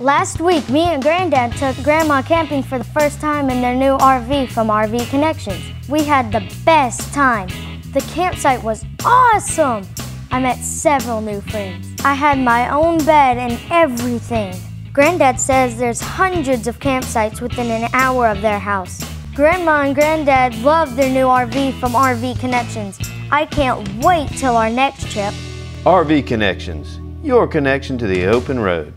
Last week, me and Granddad took Grandma camping for the first time in their new RV from RV Connections. We had the best time. The campsite was awesome. I met several new friends. I had my own bed and everything. Granddad says there's hundreds of campsites within an hour of their house. Grandma and Granddad love their new RV from RV Connections. I can't wait till our next trip. RV Connections, your connection to the open road.